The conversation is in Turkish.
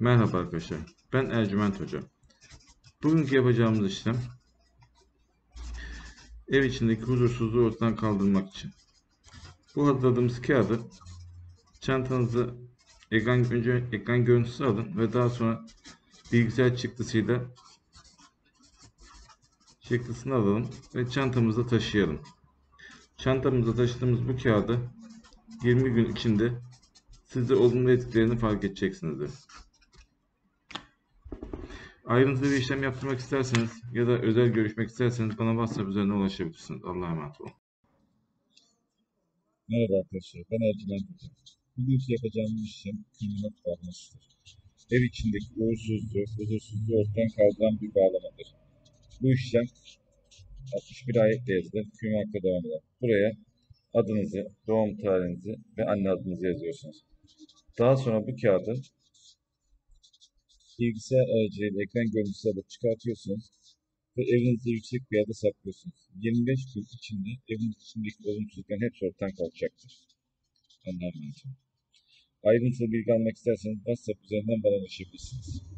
Merhaba arkadaşlar. Ben Ercüment Hoca. Bugünkü yapacağımız işlem ev içindeki huzursuzluğu ortadan kaldırmak için. Bu hazırladığımız kağıdı çantanızı ekran, önce ekran görüntüsü alın ve daha sonra bilgisayar çıktısıyla çıktısını alalım ve çantamızda taşıyalım. Çantamızda taşıdığımız bu kağıdı 20 gün içinde siz de olumlu etkilerini fark edeceksinizdir. Ayrıntılı bir işlem yaptırmak isterseniz ya da özel görüşmek isterseniz bana WhatsApp üzerinden ulaşabilirsiniz. Allah'a emanet olun. Merhaba arkadaşlar, ben Ercüment Hoca. Bugünkü yapacağımız işlem kriminal bağlamasıdır. Ev içindeki uğursuzluğu, huzursuzluğu ortadan kaldıran bir bağlamadır. Bu işlem 61 ayetle yazılır, tüm hakkı devam eder. Buraya adınızı, doğum tarihinizi ve anne adınızı yazıyorsunuz. Daha sonra bu kağıdı bilgisayar aracılığıyla ekran görüntüsü alıp çıkartıyorsunuz ve evinizde yüksek bir yerde saklıyorsunuz. 25 gün içinde evin içindeki olumsuzlukların hepsi ortadan kalkacaktır. Olun. Ayrıntılı bilgi almak isterseniz WhatsApp üzerinden bana ulaşabilirsiniz.